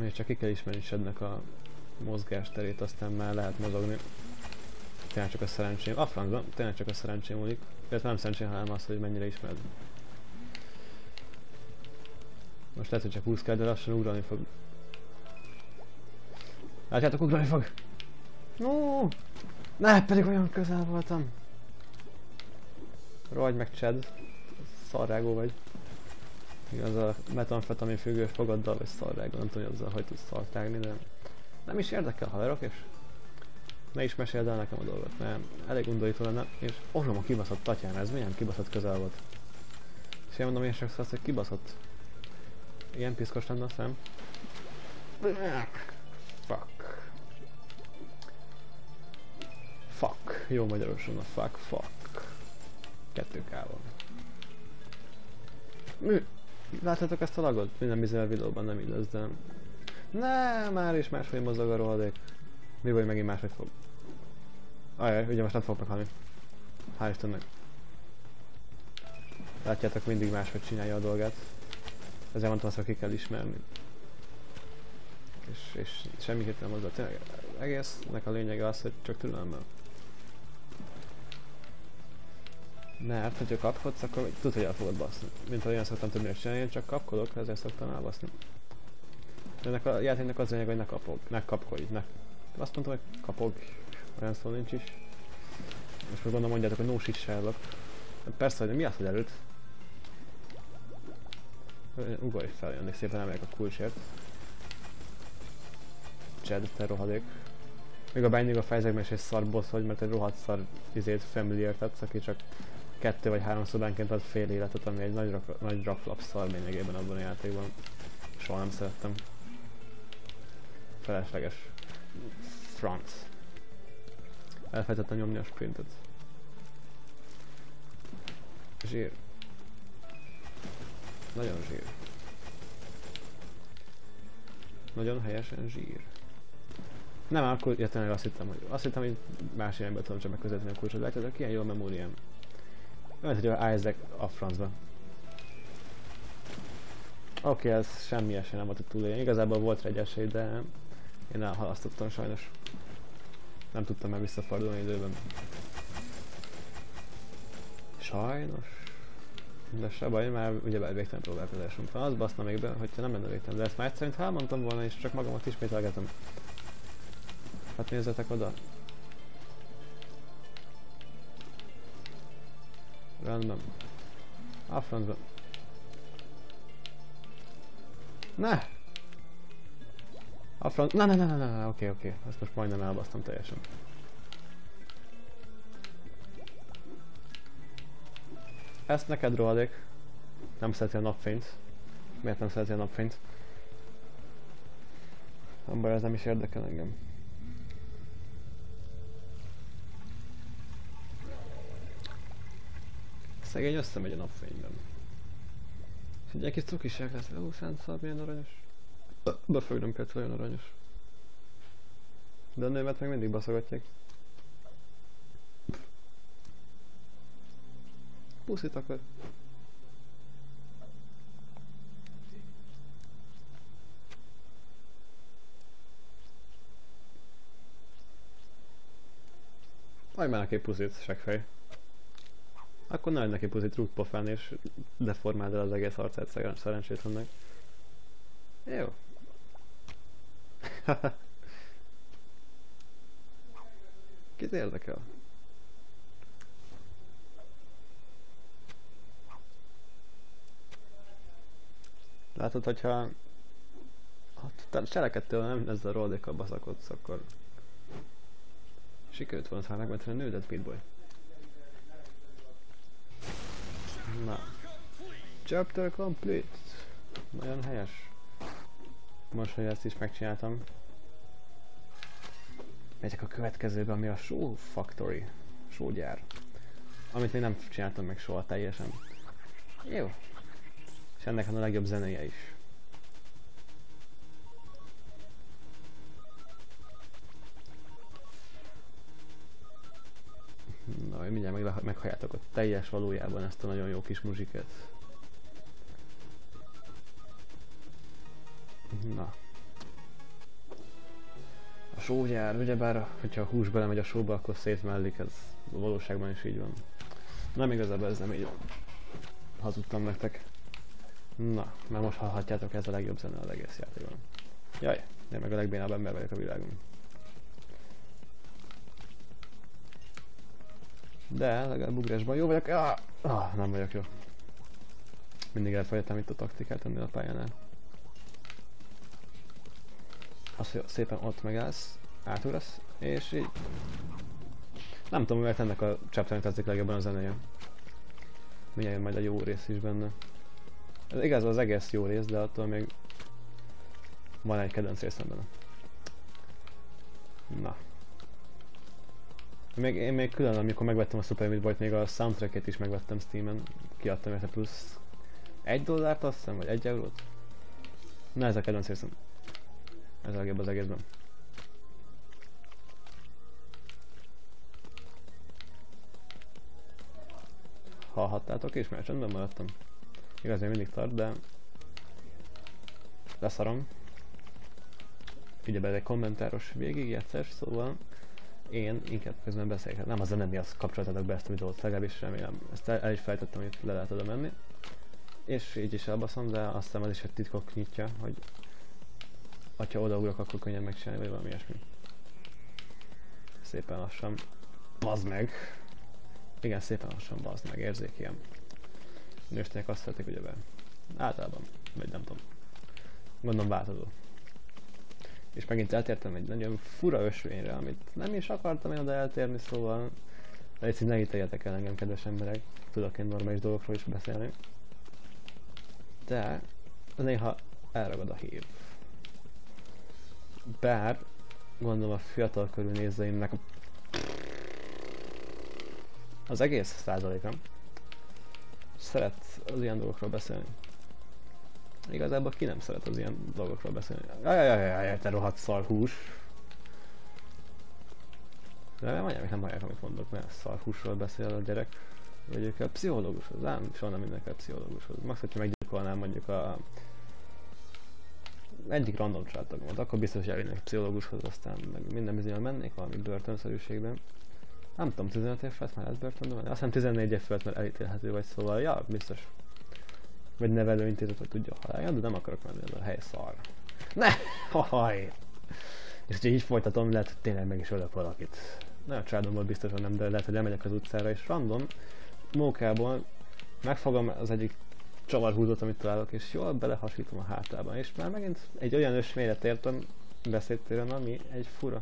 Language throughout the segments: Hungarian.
mondja, csak ki kell ismerni Sednek a mozgásterét, aztán már lehet mozogni. Tényleg csak a szerencsém. A francban, tényleg csak a szerencsém múlik. Illetve nem szerencsém, hanem az, hogy mennyire ismered. Most lehet, hogy csak 20 kell, de lassan ugrani fog. Látjátok, ugrani fog! No! Ne, pedig olyan közel voltam! Rohagy meg Chad. Szarrágó vagy. Igaz a metamfetamin függős fogaddal vagy szarrágó, nem tudom, hogy azzal hogy tudsz szartágni, de nem is érdekel haverok, és ne is meséld el nekem a dolgot, mert elég undorító lenne, és orrom a kibaszott tatyán, ez milyen kibaszott közel volt. És én mondom én sokszor azt, hogy kibaszott. Ilyen piszkos lenne a szem. Fuck. Fuck. Jó magyarosan a fuck, fuck. Kettő kával. Mi? Láthatok ezt a lagot? Minden bizony a videóban nem így de... Ne, már is máshogy mozog a rohadék. Mi vagy megint máshogy fog? Ajaj, ugye most nem fogok meghalni. Hál' Istennek. Látjátok, mindig máshogy csinálja a dolgát. Ezért mondtam azt, hogy ki kell ismerni. És, és semmi nem hozzá. Tényleg egésznek a lényege az, hogy csak türelemmel. Mert, hogyha kapkodsz, akkor tudod, hogy el fogod baszni. Mint olyan szoktam többnyire csinálni, én csak kapkodok, ezért szoktam elbaszni. Ennek a játéknak az lényeg, hogy ne kapog, ne kapkodj, ne. Azt mondtam, hogy kapog, olyan szó nincs is. Most meg gondolom mondjátok, hogy no shit Sherlock. Persze, hogy mi az, hogy előtt? Ugorj fel, jönnék szépen emeljek a kulcsért. Chad, te rohadék. Még a Binding a Isaac is egy szar boss vagy, mert egy rohadt szar izét familiar tetsz, aki csak kettő vagy három szobánként ad fél életet, ami egy nagy, rak, nagy raklap szar lényegében abban a játékban. Soha nem szerettem. Felesleges. Franc. Elfelejtettem nyomni a sprintet. Zsír. Nagyon zsír. Nagyon helyesen zsír. Nem, akkor értelemben azt hittem, hogy azt hittem, hogy más irányba tudom csak megközelíteni a kulcsot. Látjátok, ilyen jó memóriám. Olyan, hogy Isaac a francba. Oké, okay, ez semmi esély nem volt a túlélni. Igazából volt egy esély, de én elhalasztottam sajnos. Nem tudtam már visszafordulni időben. Sajnos. De se baj, már ugyebár végtelen próbálkozásunk van. Az baszna még be, hogyha nem lenne végtelen. De ezt már egyszerűen elmondtam volna, és csak magamat ismételgetem. Hát nézzetek oda. Rendben. A francba. Ne! A franc... Na, na, na, na, na, oké, oké. Ezt most majdnem elbasztam teljesen. Ezt neked rohadék. Nem szereti a napfényt. Miért nem szereti a napfényt? Nem baj, ez nem is érdekel engem. Szegény összemegy a napfényben. És egy kis cukiság lesz. Ó, szent szar, milyen aranyos. Befognom kell, olyan aranyos. De a nőmet meg mindig baszogatják. Puszit akar. Adj már neki puszit, segfej. Akkor ne neki puszit rúg pofán és deformáld el az egész arcát szerencsétlennek. Jó. Kit érdekel? Látod, hogyha ha cselekedtél nem ezzel a roldékkal baszakodsz, akkor sikerült volna ha megmenteni a nődet, mit Na. Chapter complete. Nagyon helyes. Most, hogy ezt is megcsináltam. Megyek a következőbe, ami a Show Factory. Sógyár. Amit még nem csináltam meg soha teljesen. Jó. És ennek a legjobb zenéje is. Na, mindjárt meg, meghalljátok ott teljes valójában ezt a nagyon jó kis muzsikát. Na. A sógyár, ugyebár, hogyha a hús belemegy a sóba, akkor szétmellik, ez a valóságban is így van. Nem igazából ez nem így van. Hazudtam nektek. Na, már most hallhatjátok, ez a legjobb zene az egész játékban. Jaj, én meg a legbénább ember vagyok a világon. De legalább ugrásban jó vagyok. Ah, ah, nem vagyok jó. Mindig elfelejtem itt a taktikát ennél a pályánál. Az, hogy szépen ott megállsz, átugrasz, és így... Nem tudom, mert ennek a chapternek tetszik legjobban a zenéje. Mindjárt majd a jó rész is benne. Ez igaz, az egész jó rész, de attól még van egy kedvenc részem benne. Na. Még, én még külön, amikor megvettem a Super Meat Boy-t, még a soundtracket is megvettem Steam-en. Kiadtam érte plusz egy dollárt azt hiszem, vagy egy eurót. Na ez a kedvenc részem. Ez a legjobb az egészben. Hallhattátok is, mert csendben maradtam. Igaz, még mindig tart, de... Leszarom. Figyelj be egy kommentáros végig szóval én inkább közben beszélek. Nem az nem miatt kapcsolatatok be ezt a videót, legalábbis remélem. Ezt el, el is fejtettem, hogy le lehet oda menni. És így is elbaszom, de azt hiszem az is egy titkok nyitja, hogy ha odaugrok, akkor könnyen megcsinálni, vagy valami ilyesmi. Szépen lassan. Bazd meg! Igen, szépen lassan bazd meg, érzékeljem. Nőstének azt szeretik be. Általában, vagy nem tudom. Gondolom változó. És megint eltértem egy nagyon fura ösvényre, amit nem is akartam én oda eltérni, szóval... De egy ne ítéljetek el engem, kedves emberek. Tudok én normális dolgokról is beszélni. De néha elragad a hív. Bár gondolom a fiatal körül nézőimnek az egész százalékam szeret az ilyen dolgokról beszélni. Igazából ki nem szeret az ilyen dolgokról beszélni. Jajajajajaj, te rohadt szar hús. De nem mondják, nem hallják, amit mondok, mert szar húsról beszél a gyerek. Vagy ők a pszichológushoz, nem, soha nem mindenki a pszichológushoz. Max, hogyha meggyilkolnám mondjuk a egyik random családtagomat, akkor biztos, elvinnek pszichológushoz, aztán meg minden bizonyal mennék valami börtönszerűségben. Nem tudom, 15 év felett már lesz börtönben? Azt hiszem 14 év felett már elítélhető vagy, szóval ja, biztos. Vagy vagy tudja halálja, de nem akarok menni, ez a hely szar. Ne! Haj! És ha így folytatom, lehet, hogy tényleg meg is ölök valakit. Ne a családomból biztosan nem, de lehet, hogy lemegyek az utcára, és random mókából megfogom az egyik csavarhúzót, amit találok, és jól belehasítom a hátában. És már megint egy olyan ösvényre tértem beszédtéren, ami egy fura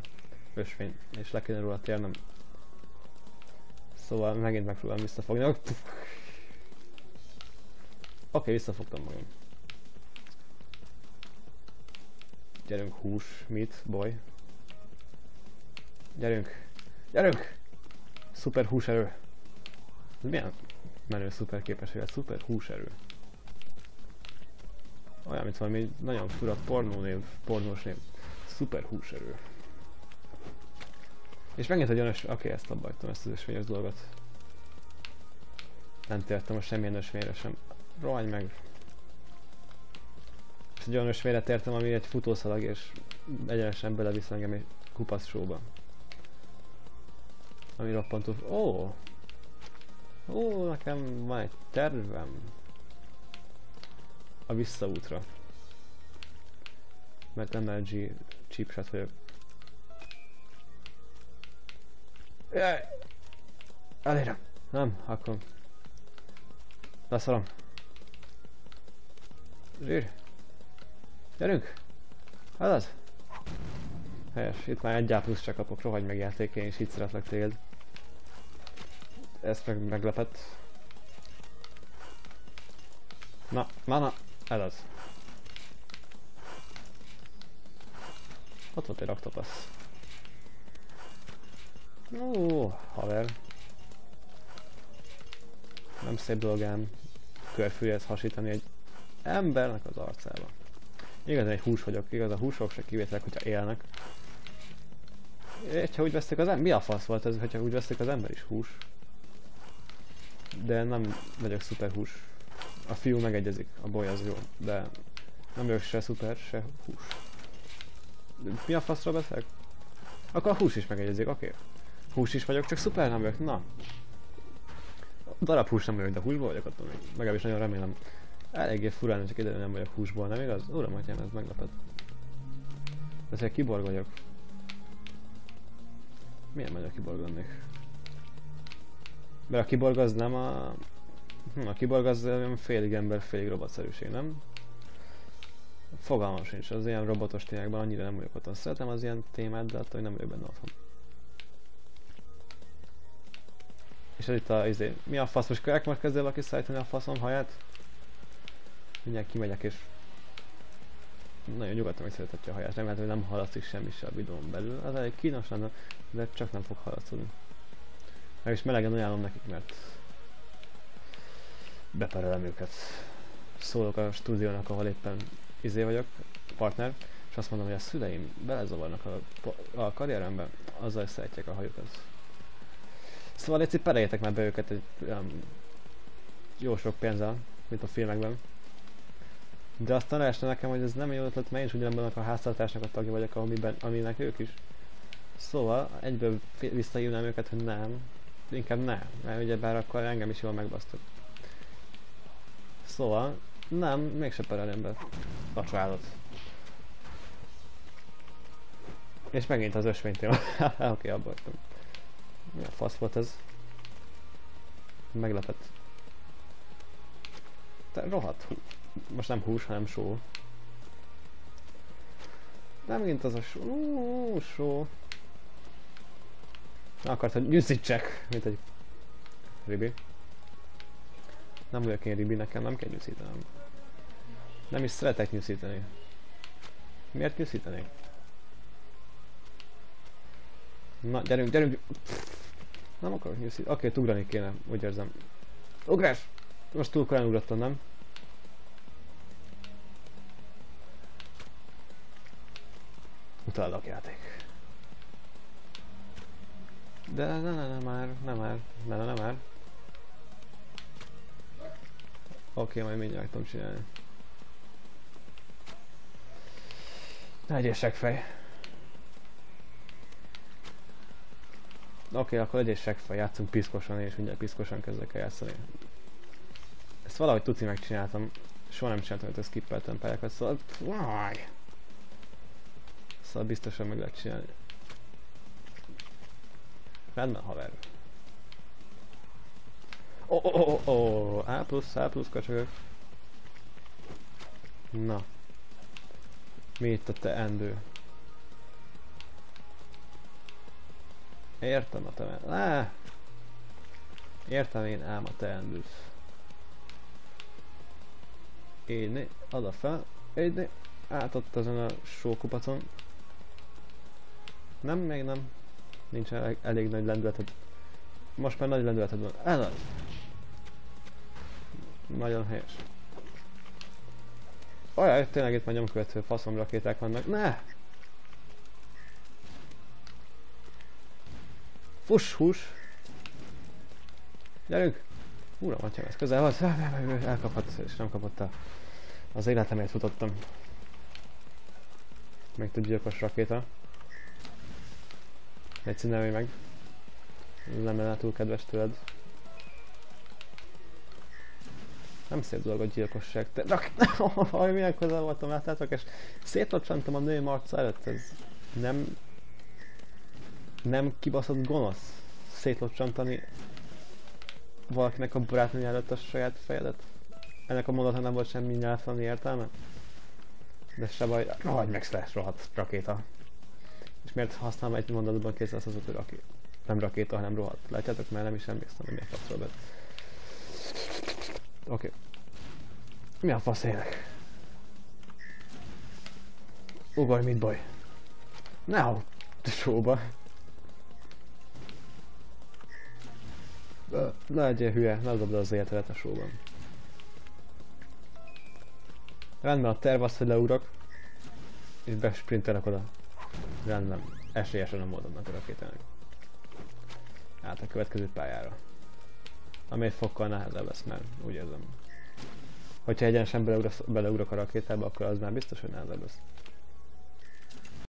ösvény, és le kéne róla térnem. Szóval megint megpróbálom visszafogni. Oké, okay, visszafogtam magam. Gyerünk, hús, mit, boy. Gyerünk, gyerünk! Szuper húserő. Ez milyen menő szuper képesség, szuper húserő. Olyan, mint valami nagyon fura pornónév, pornós név. Szuper húserő. És megint egy olyan Oké, okay, ezt abba ezt az ösvényes dolgot. Nem tértem most semmilyen ösvényre sem. Rohanj meg! És egy olyan ami egy futószalag, és egyenesen belevisz engem egy kupasz sóba. Ami roppantó... Ó! Ó, nekem van egy tervem a visszaútra. Mert MLG chipset vagyok. Jaj! Elérem! Nem, akkor... Leszarom. Zsír! Gyerünk! Hát az! Helyes, itt már egy plusz csak kapok, rohagy meg játékén, és így szeretlek téged. Ezt meg meglepett. Na, na, na! Ez az. Ott volt egy oktopasz. Ó, haver. Nem szép dolgám körfűhez hasítani egy embernek az arcába. Igazán egy hús vagyok, igaz a húsok se kivételek, hogyha élnek. És ha úgy veszik az ember, mi a fasz volt ez, hogyha úgy veszik az ember is hús? De nem vagyok szuper hús a fiú megegyezik, a boly az jó, de nem vagyok se szuper, se hús. Mi a faszra beszélek? Akkor a hús is megegyezik, oké. Okay. Hús is vagyok, csak szuper nem vagyok, na. Darab hús nem vagyok, de húsból vagyok, attól még. Legalábbis nagyon remélem. Eléggé furán, csak ide nem vagyok húsból, nem igaz? Uram, atyám, ez meglepett. Ez egy kiborg vagyok. Milyen magyar kiborg lennék? Mert a kiborg az nem a... Hm, a kiborg az olyan félig ember, félig robotszerűség, nem? Fogalmam sincs, az ilyen robotos témákban annyira nem vagyok otthon. Szeretem az ilyen témát, de attól nem vagyok benne otthon. És ez itt a izé, mi a fasz, most kell most kezdél valaki szállítani a faszom haját? Mindjárt kimegyek és nagyon nyugodtan megszeretetje a haját, remélem, hogy nem haladszik semmi se a videón belül. Az elég kínos lenne, de csak nem fog haladszódni. Meg is melegen ajánlom nekik, mert beperelem őket. Szólok a stúdiónak, ahol éppen izé vagyok, partner, és azt mondom, hogy a szüleim belezavarnak a, a karrierembe, azzal szeretják a hajukat. Szóval egy pereljetek már be őket egy um, jó sok pénzzel, mint a filmekben. De azt tanácsna nekem, hogy ez nem jó ötlet, mert én is ugyanabban a háztartásnak a tagja vagyok, amiben, aminek ők is. Szóval egyből visszahívnám őket, hogy nem. Inkább nem, mert ugye bár akkor engem is jól megbasztok. Szóval, nem, mégse perelem be a. És megint az ösvénytéma. Oké, okay, abba Mi a fasz volt ez? Meglepett. Te rohadt. Most nem hús, hanem só. Nem megint az a só. só. Akart, hogy nyűszítsek, mint egy ribi. Nem vagyok én ribi, nekem nem kell nyűszítenem. Nem is szeretek nyűszíteni. Miért nyűszítenék? Na, gyerünk, gyerünk! Nem akarok nyűszíteni. Oké, okay, ugrani kéne, úgy érzem. Ugrás! Most túl korán ugrottam, nem? Utallak játék. De ne, ne, ne már, ne már, ne, ne, ne már. Oké, okay, majd mindjárt tudom csinálni. Legyél fej. Oké, okay, akkor legyél fej, játszunk piszkosan, és mindjárt piszkosan kezdek el játszani. Ezt valahogy tuti megcsináltam. Soha nem csináltam, hogy ezt skippeltem pályákat, szóval... Szóval biztosan meg lehet csinálni. Rendben, haver. Oh, oh, oh, oh, A plusz, A plusz kacsagok. Na. Mi itt a teendő? Értem a teendőt. Ah! Értem én ám a teendőt. Édni, ad fel. Édni. Át ott azon a sókupacon. Nem, még nem. Nincs elég, elég nagy lendületed. Most már nagy lendületed van. Ez az. Nagyon helyes. Olyan, tényleg itt már nyomkövető faszom rakéták vannak. Ne! Fuss, hús! Gyerünk! Uram, atyám, ez közel volt. Elkapott, és nem kapott el. Az életemért futottam. Meg tud gyilkos rakéta. Egy ne meg. Nem lenne túl kedves tőled. Nem szép dolog a gyilkosság. Te, rak, oh, milyen közel voltam, láttátok, és szétlocsantam a női arca előtt, ez nem... Nem kibaszott gonosz szétlocsantani valakinek a barátnője előtt a saját fejedet? Ennek a mondatnak nem volt semmi nyelvtani értelme? De se baj, rohagy meg slash rohadt rakéta. És miért használom egy mondatban 200 az hogy rakéta? Nem rakéta, hanem rohadt. Látjátok, mert nem is emlékszem, hogy miért kapcsol be. Oké. Okay. Mi a fasz élek? Ugorj, mit baj? Ne a sóba. Ne legyél hülye, ne dobd az életedet a sóban. Rendben, a terv az, hogy leugrok, és besprintelek oda. Rendben, esélyesen nem oldodnak a rakétának. Át a következő pályára. Ami egy fokkal nehezebb lesz, mert úgy érzem. Hogyha egyenesen beleugrok a rakétába, akkor az már biztos, hogy nehezebb lesz.